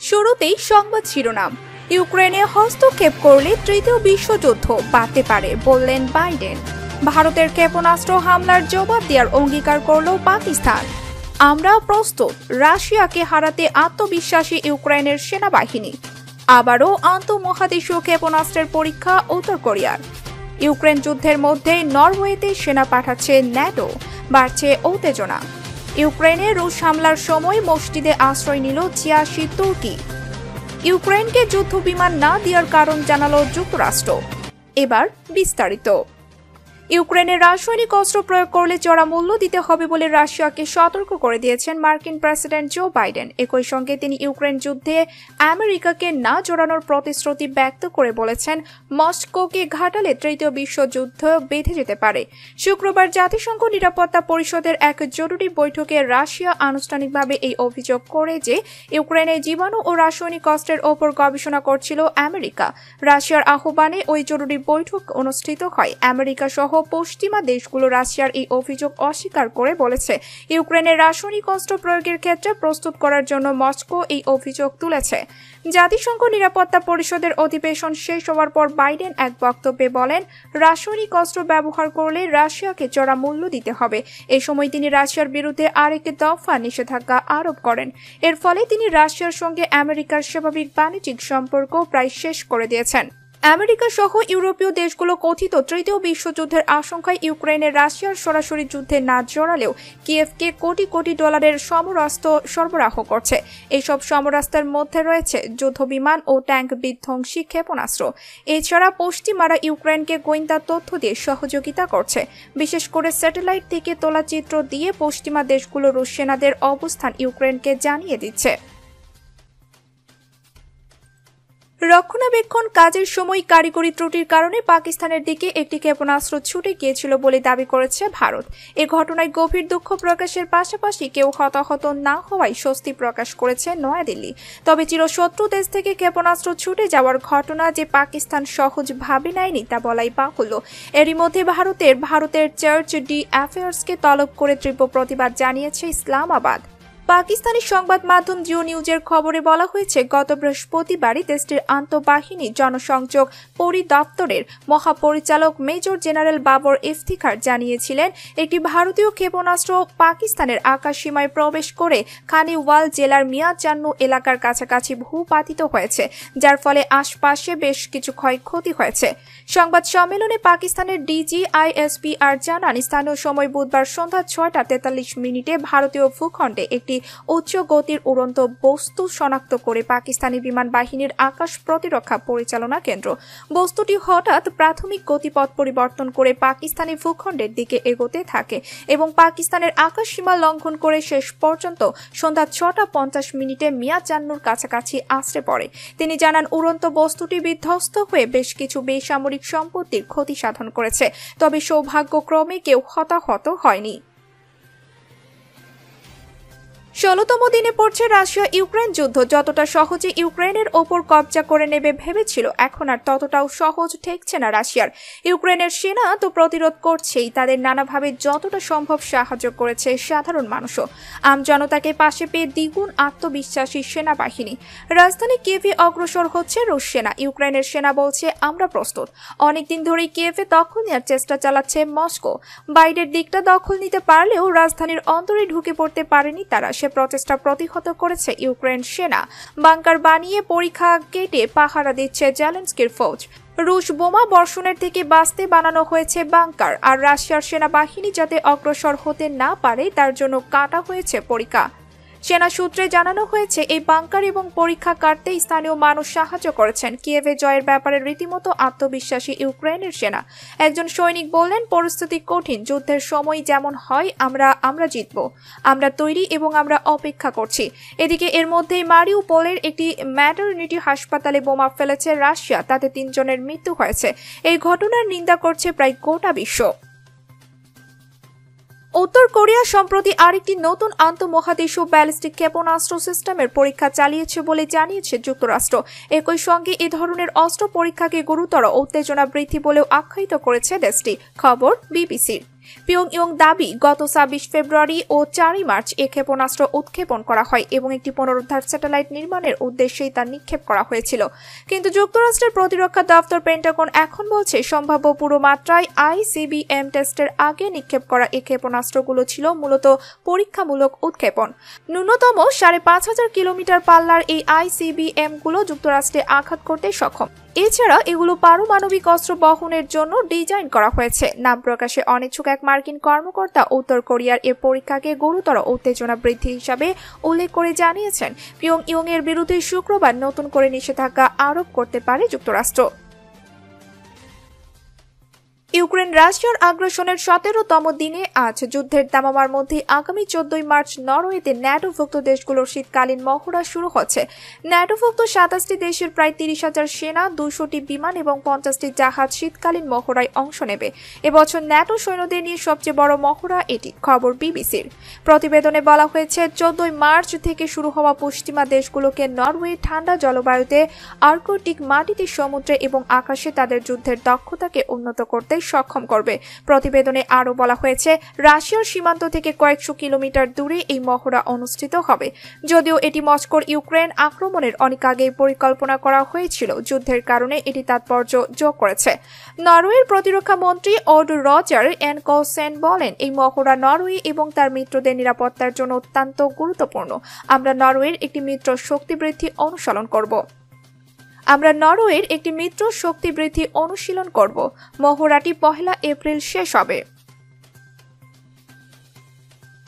শুরুতেই সংবাদ শিরোনাম। ইউক্রেনে হস্তক্ষেপ করলে তৃতীয় বিশ্বযুদ্ধ বাড়তে পারে বললেন বাইডেন। ভারতের ক্ষেপণাস্ত্র হামলার জবাব দেওয়ার অঙ্গীকার করল পাকিস্তান। আমরা প্রস্তুত, রাশিয়াকে হারাতে আত্মবিশ্বাসী ইউক্রেনের সেনাবাহিনী। আবারও আন্তঃমহাদেশীয় ক্ষেপণাস্ত্রের পরীক্ষা উত্তর কোরিয়ার। ইউক্রেন যুদ্ধের মধ্যে নরওয়েতে সেনা পাঠাচ্ছে ন্যাটো, বাড়ছে উত্তেজনা। ইউক্রেনে রুশ হামলার সময় মসজিদে আশ্রয় নিল ছিয়াশি তুর্কি। ইউক্রেনকে যুদ্ধ বিমান না দেওয়ার কারণ জানালো যুক্তরাষ্ট্র। এবার বিস্তারিত। ইউক্রেনে রাসায়নিক অস্ত্র প্রয়োগ করলে চড়া মূল্য দিতে হবে বলে রাশিয়াকে সতর্ক করে দিয়েছেন মার্কিন প্রেসিডেন্ট জো বাইডেন। একই সঙ্গে তিনি ইউক্রেন যুদ্ধে আমেরিকাকে না জড়ানোর প্রতিশ্রুতি ব্যক্ত করে বলেছেন, মস্কোকে ঘাটালে তৃতীয় বিশ্বযুদ্ধ বেঁধে যেতে পারে। শুক্রবার জাতিসংঘ নিরাপত্তা পরিষদের এক জরুরি বৈঠকে রাশিয়া আনুষ্ঠানিকভাবে এই অভিযোগ করে যে, ইউক্রেনে জীবাণু ও রাসায়নিক অস্ত্রের ওপর গবেষণা করছিল আমেরিকা। রাশিয়ার আহ্বানে ওই জরুরি বৈঠক অনুষ্ঠিত হয়। আমেরিকা সহ পশ্চিমা দেশগুলো রাশিয়ার এই অভিযোগ অস্বীকার করে বলেছে। ইউক্রেনের রাসায়নিক অস্ত্র প্রয়োগের ক্ষেত্রে প্রস্তুত করার জন্য মস্কো এই অভিযোগ তুলেছে। জাতিসংঘ নিরাপত্তা পরিষদের অধিবেশন শেষ হওয়ার পর বাইডেন এক বক্তব্যে বলেন, রাসায়নিক অস্ত্র ব্যবহার করলে রাশিয়াকে চড়া মূল্য দিতে হবে। এই সময় তিনি রাশিয়ার বিরুদ্ধে আরেকটি দফা নিষেধাজ্ঞা আরোপ করেন। এর ফলে তিনি রাশিয়ার সঙ্গে আমেরিকার স্বাভাবিক বাণিজ্যিক সম্পর্ক প্রায় শেষ করে দিয়েছেন। আমেরিকা সহ ইউরোপীয় দেশগুলো কথিত তৃতীয় বিশ্বযুদ্ধের আশঙ্কায় ইউক্রেনের রাশিয়ার সরাসরি যুদ্ধে না জড়ালেও কিয়েভকে কোটি কোটি ডলারের সমরাস্ত্র সরবরাহ করছে। এইসব সমরাস্ত্রের মধ্যে রয়েছে যুদ্ধবিমান ও ট্যাঙ্ক বিধ্বংসী ক্ষেপণাস্ত্র। এছাড়া পশ্চিমারা ইউক্রেনকে গোয়েন্দা তথ্য দিয়ে সহযোগিতা করছে। বিশেষ করে স্যাটেলাইট থেকে তোলা চিত্র দিয়ে পশ্চিমা দেশগুলো রুশ সেনাদের অবস্থান ইউক্রেনকে জানিয়ে দিচ্ছে। রক্ষণাবেক্ষণ কাজের সময় কারিগরি ত্রুটির কারণে পাকিস্তানের দিকে একটি ক্ষেপণাস্ত্র ছুটে গিয়েছিল বলে দাবি করেছে ভারত। এ ঘটনায় গভীর দুঃখ প্রকাশের পাশাপাশি কেউ হতাহত না হওয়ায় স্বস্তি প্রকাশ করেছে নয়াদিল্লি। তবে চিরশত্রু দেশ থেকে ক্ষেপণাস্ত্র ছুটে যাওয়ার ঘটনা যে পাকিস্তান সহজ ভাবে নেয়নি তা বলাই বাহুল্য। এরই মধ্যে ভারতের ভারতের চার্চ ডি অ্যাফেয়ার্সকে তলব করে তীব্র প্রতিবাদ জানিয়েছে ইসলামাবাদ। পাকিস্তানি সংবাদ মাধ্যম জিও নিউজের খবরে বলা হয়েছে, গত বৃহস্পতিবারই দেশটির আন্তঃবাহিনী জনসংযোগ পরিদপ্তরের মহাপরিচালক মেজর জেনারেল বাবর ইফতিখার জানিয়েছিলেন, একটি ভারতীয় ক্ষেপণাস্ত্র পাকিস্তানের আকাশসীমায় প্রবেশ করে খানিওয়াল জেলার মিয়াজান্নু এলাকার কাছাকাছি ভূপাতিত হয়েছে, যার ফলে আশপাশে বেশ কিছু ক্ষয়ক্ষতি হয়েছে। সংবাদ সম্মেলনে পাকিস্তানের ডিজি আইএসপিআর জানান, স্থানীয় সময় বুধবার সন্ধ্যা ছয়টা তেতাল্লিশ মিনিটে ভারতীয় ভূখণ্ডে একটি উচ্চ গতির উড়ন্ত বস্তু শনাক্ত করে পাকিস্তানি বিমান বাহিনীর আকাশ প্রতিরক্ষা পরিচালনা কেন্দ্র। বস্তুটি হঠাৎ প্রাথমিক গতিপথ পরিবর্তন করে পাকিস্তানি ভূখণ্ডের দিকে এগোতে থাকে এবং পাকিস্তানের আকাশ সীমা লঙ্ঘন করে শেষ পর্যন্ত সন্ধ্যা ছটা পঞ্চাশ মিনিটে মিয়াজান্নুর কাছাকাছি আশ্রে পড়ে। তিনি জানান, উড়ন্ত বস্তুটি বিধ্বস্ত হয়ে বেশ কিছু বেসামরিক সম্পত্তির ক্ষতি সাধন করেছে, তবে সৌভাগ্যক্রমে কেউ হতাহত হয়নি। ষোলতম দিনে পড়ছে রাশিয়া ইউক্রেন যুদ্ধ। যতটা সহজে ইউক্রেনের ওপর কবজা করে নেবে ভেবেছিল, এখন আর ততটাও সহজ ঠেকছে না রাশিয়ার। ইউক্রেনের সেনা তো প্রতিরোধ করছেই, তাদের নানাভাবে যতটা সম্ভব সাহায্য করেছে সাধারণ মানুষও। আম জনতাকে পাশে পেয়ে দ্বিগুণ আত্মবিশ্বাসী সেনাবাহিনী। রাজধানী কেভে অগ্রসর হচ্ছে রুশ সেনা। ইউক্রেনের সেনা বলছে, আমরা প্রস্তুত। অনেকদিন ধরেই কেভে দখল নেওয়ার চেষ্টা চালাচ্ছে মস্কো। বাইরের দিকটা দখল নিতে পারলেও রাজধানীর অন্তরে ঢুকে পড়তে পারেনি তারা। সে প্রচেষ্টা প্রতিহত করেছে ইউক্রেন সেনা। বাংকার বানিয়ে পরীক্ষা কেটে পাহারা দিচ্ছে জেলেন্সকির ফৌজ। রুশ বোমা বর্ষণের থেকে বাঁচতে বানানো হয়েছে বাংকার, আর রাশিয়ার সেনাবাহিনী যাতে অগ্রসর হতে না পারে, তার জন্য কাটা হয়েছে পরীক্ষা। সেনা সূত্রে জানানো হয়েছে, এই বাংকার এবং পরীক্ষা কাটতে স্থানীয় মানুষ সাহায্য করেছেন। কিয়েভে জয়ের ব্যাপারে রীতিমতো আত্মবিশ্বাসী ইউক্রেনের সেনা। একজন সৈনিক বললেন, পরিস্থিতি কঠিন, যুদ্ধের সময় যেমন হয়, আমরা আমরা জিতব। আমরা তৈরি এবং আমরা অপেক্ষা করছি। এদিকে এর মধ্যেই মারিউপোলের একটি ম্যাটারনিটি হাসপাতালে বোমা ফেলেছে রাশিয়া, তাতে তিনজনের মৃত্যু হয়েছে। এই ঘটনার নিন্দা করছে প্রায় গোটা বিশ্ব। উত্তর কোরিয়া সম্প্রতি আরেকটি নতুন আন্তঃমহাদেশীয় ব্যালিস্টিক ক্ষেপণাস্ত্র সিস্টেমের পরীক্ষা চালিয়েছে বলে জানিয়েছে যুক্তরাষ্ট্র। একই সঙ্গে এ ধরনের অস্ত্র পরীক্ষাকে গুরুতর উত্তেজনা বৃদ্ধি বলেও আখ্যায়িত করেছে দেশটি। খবর বিবিসির। পিয়ং ইয়ং দাবি, গত ছাব্বিশ ফেব্রুয়ারি ও চারই মার্চ এ ক্ষেপণাস্ত্র উৎক্ষেপণ করা হয় এবং একটি পুনরুদ্ধার স্যাটেলাইট নির্মাণের উদ্দেশ্যেই তা নিক্ষেপ করা হয়েছিল। কিন্তু যুক্তরাষ্ট্রের প্রতিরক্ষা দপ্তর পেন্টাগন এখন বলছে, সম্ভাব্য পুরো মাত্রায় আইসিবিএম টেস্টের আগে নিক্ষেপ করা এ ক্ষেপণাস্ত্রগুলো ছিল মূলত পরীক্ষামূলক উৎক্ষেপণ। ন্যূনতম সাড়ে পাঁচ হাজার কিলোমিটার পাল্লার এই আইসিবিএমগুলো যুক্তরাষ্ট্রে আঘাত করতে সক্ষম। এছাড়া এগুলো পারমাণবিক অস্ত্র বহনের জন্য ডিজাইন করা হয়েছে। নাম প্রকাশে অনিচ্ছুক এক মার্কিন কর্মকর্তা উত্তর কোরিয়ার এ পরীক্ষাকে গুরুতর উত্তেজনা বৃদ্ধি হিসাবে উল্লেখ করে জানিয়েছেন। পিয়ং ইয়ং এর বিরুদ্ধে শুক্রবার নতুন করে নিষেধাজ্ঞা আরোপ করতে পারে যুক্তরাষ্ট্র। ইউক্রেন রাশিয়ার আগ্রাসনের সতেরোতম দিনে আজ যুদ্ধের দামামার মধ্যে আগামী চোদ্দই মার্চ নরওয়েতে ন্যাটোভুক্ত দেশগুলোর শীতকালীন মহড়া শুরু হচ্ছে। ন্যাটোভুক্ত সাতাশটি দেশের প্রায় তিরিশ হাজার সেনা, দুশোটি বিমান এবং পঞ্চাশটি জাহাজ শীতকালীন মহড়ায় অংশ নেবে। এবছর ন্যাটো সৈন্যদের নিয়ে সবচেয়ে বড় মহড়া এটি, খবর বিবিসির। প্রতিবেদনে বলা হয়েছে, চোদ্দই মার্চ থেকে শুরু হওয়া পশ্চিমা দেশগুলোকে নরওয়ে ঠান্ডা জলবায়ুতে আর্কটিক মাটিতে সমুদ্রে এবং আকাশে তাদের যুদ্ধের দক্ষতাকে উন্নত করতে সক্ষম করবে। প্রতিবেদনে আরও বলা হয়েছে, রাশিয়ার সীমান্ত থেকে কয়েকশো কিলোমিটার দূরে এই মহড়া অনুষ্ঠিত হবে। যদিও এটি মস্কোর ইউক্রেন আক্রমণের অনেক আগেই পরিকল্পনা করা হয়েছিল, যুদ্ধের কারণে এটি তাৎপর্য যোগ করেছে। নরওয়ের প্রতিরক্ষা মন্ত্রী ওড রজার এন কৌসেন বলেন, এই মহড়া নরওয়ে এবং তার মিত্রদের নিরাপত্তার জন্য অত্যন্ত গুরুত্বপূর্ণ। আমরা নরওয়ের একটি মিত্র শক্তি বৃদ্ধি অনুসরণ করব। আমরা নরওয়ের একটি মিত্র শক্তি বৃদ্ধি অনুশীলন করব। মহড়াটি পহেলা এপ্রিল শেষ হবে।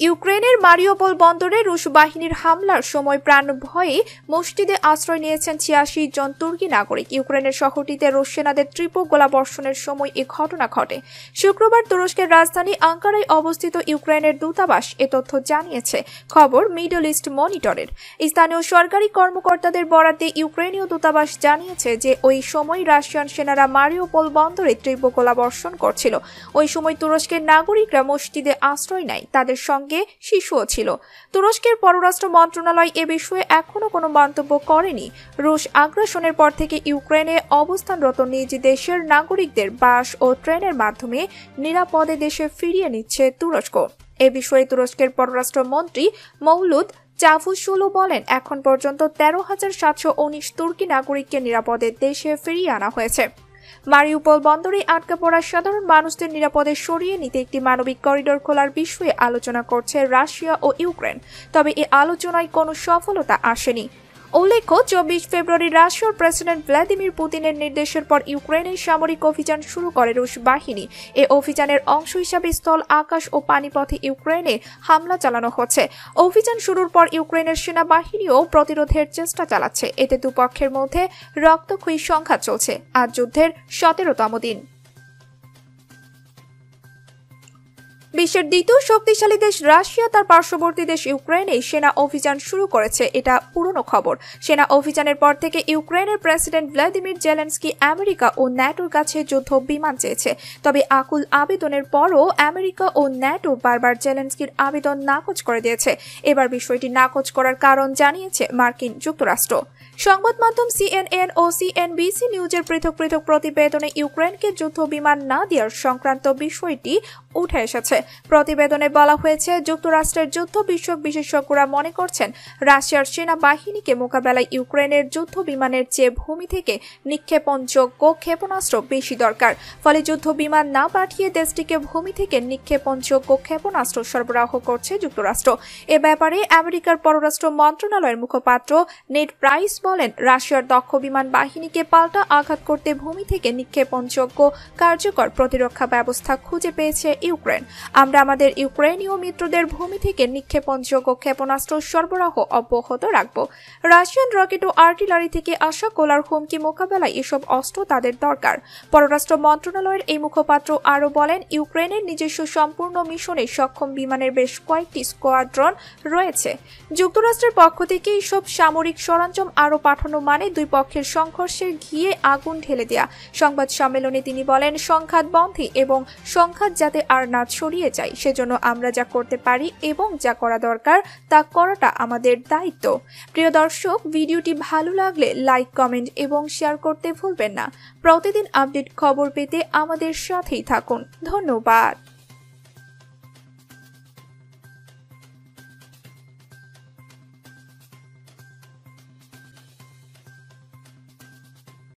ইউক্রেনের মারিওপোল বন্দরে রুশ বাহিনীর হামলার সময় প্রাণ ভয়ে মসজিদে আশ্রয় নিয়েছেন ছিয়াশি জন তুর্কি নাগরিক। ইউক্রেনের শহরটিতে রুশ সেনাদের তীব্র গোলাবর্ষণের সময় এ ঘটনা ঘটে। শুক্রবার তুরস্কের রাজধানী আঙ্কারায় অবস্থিত ইউক্রেনের দূতাবাস এ তথ্য জানিয়েছে। খবর মিডল ইস্ট মনিটরের। স্থানীয় সরকারি কর্মকর্তাদের বরাতে ইউক্রেনীয় দূতাবাস জানিয়েছে যে, ওই সময় রাশিয়ান সেনারা মারিওপোল বন্দরে তীব্র গোলাবর্ষণ করছিল। ওই সময় তুরস্কের নাগরিকরা মসজিদে আশ্রয় নেয়। তাদের সঙ্গে সঙ্গে শিশুও ছিল। তুরস্কের পররাষ্ট্র মন্ত্রণালয় এ বিষয়ে এখনও কোনো মন্তব্য করেনি। রুশ আগ্রাসনের পর থেকে ইউক্রেনে অবস্থানরত নিজ দেশের নাগরিকদের বাস ও ট্রেনের মাধ্যমে নিরাপদে দেশে ফিরিয়ে নিচ্ছে তুরস্ক। এ বিষয়ে তুরস্কের পররাষ্ট্রমন্ত্রী মৌলুদ চাফুসুলু বলেন, এখন পর্যন্ত তেরো হাজার সাতশো উনিশ তুর্কি নাগরিককে নিরাপদে দেশে ফিরিয়ে আনা হয়েছে। মারিউপল বন্দরে আটকা পড়া সাধারণ মানুষদের নিরাপদে সরিয়ে নিতে একটি মানবিক করিডোর খোলার বিষয়ে আলোচনা করছে রাশিয়া ও ইউক্রেন। তবে এ আলোচনায় কোনো সফলতা আসেনি। উল্লেখ্য, চব্বিশ ফেব্রুয়ারি রাশিয়ার প্রেসিডেন্ট ভ্লাদিমির পুতিনের নির্দেশের পর ইউক্রেনের সামরিক অভিযান শুরু করে রুশ বাহিনী। এ অভিযানের অংশ হিসাবে স্থল, আকাশ ও পানিপথে ইউক্রেনে হামলা চালানো হচ্ছে। অভিযান শুরুর পর ইউক্রেনের সেনাবাহিনীও প্রতিরোধের চেষ্টা চালাচ্ছে। এতে দুপক্ষের মধ্যে রক্তক্ষয়ী সংখ্যা চলছে। আজ যুদ্ধের সতেরোতম দিন। বিশ্বের দ্বিতীয় শক্তিশালী দেশ রাশিয়া, তার পার্শ্ববর্তী দেশ ইউক্রেনে সেনা অভিযান শুরু করেছে। এটা পুরনো খবর। সেনা অভিযানের পর থেকে ইউক্রেনের প্রেসিডেন্ট ভ্লাদিমির জেলেন্সকি আমেরিকা ও ন্যাটোর কাছে যুদ্ধ বিমান চেয়েছে। তবে আকুল আবেদনের পরও আমেরিকা ও ন্যাটো বারবার জেলেন্সকির আবেদন নাকচ করে দিয়েছে। এবার বিষয়টি নাকচ করার কারণ জানিয়েছে মার্কিন যুক্তরাষ্ট্র। সংবাদ মাধ্যম সিএনএন ও সিএনবিসি নিউজের পৃথক পৃথক প্রতিবেদনে ইউক্রেনকে যুদ্ধ বিমান না দেওয়ার সংক্রান্ত বিষয়টি উঠে এসেছে। প্রতিবেদনে বলা হয়েছে, যুক্তরাষ্ট্রের যুদ্ধ বিষয়ক বিশেষজ্ঞরা মনে করছেন, রাশিয়ার সেনাবাহিনীকে মোকাবেলায় ইউক্রেনের যুদ্ধ বিমানের চেয়ে ভূমি থেকে নিক্ষেপণযোগ্য ক্ষেপণাস্ত্র বেশি দরকার। ফলে যুদ্ধ বিমান না পাঠিয়ে দেশটিকে ভূমি থেকে নিক্ষেপণযোগ্য ক্ষেপণাস্ত্র সরবরাহ করছে যুক্তরাষ্ট্র। এ ব্যাপারে আমেরিকার পররাষ্ট্র মন্ত্রণালয়ের মুখপাত্র নেট প্রাইস বলেন, রাশিয়ার দক্ষ বিমান বাহিনীকে পাল্টা আঘাত করতে ভূমি থেকে নিক্ষেপণযোগ্য কার্যকর প্রতিরক্ষা ব্যবস্থা খুঁজে পেয়েছে ইউক্রেন। আমরা আমাদের ইউক্রেনীয় মিত্রদের ভূমি থেকে নিক্ষেপণযোগ্য ক্ষেপণাস্ত্র সরবরাহ অব্যাহত রাখব। রাশিয়ান রকেট ও আর্টিলারি থেকে আসা কোলার হুমকি মোকাবেলায় এসব অস্ত্র তাদের দরকার। পররাষ্ট্র মন্ত্রণালয়ের এই মুখপাত্র আরও বলেন, ইউক্রেনের নিজস্ব সম্পূর্ণ মিশনে সক্ষম বিমানের বেশ কয়েকটি স্কোয়াড্রন রয়েছে। যুক্তরাষ্ট্রের পক্ষ থেকে এইসব সামরিক সরঞ্জাম আরও পাঠানো মানে দুই পক্ষের সংঘর্ষের ঘিয়ে আগুন ঢেলে দেয়া। সংবাদ সম্মেলনে তিনি বলেন, সংঘাত বন্ধে এবং সংঘাত যাতে আর না ছড়িয়ে যায়। সেজন্য আমরা যা করতে পারি এবং যা করা দরকার, তা করাটা আমাদের দায়িত্ব। প্রিয় দর্শক, ভিডিওটি ভালো লাগলে লাইক, কমেন্ট এবং শেয়ার করতে ভুলবেন না। প্রতিদিন আপডেট খবর পেতে আমাদের সাথেই থাকুন। ধন্যবাদ।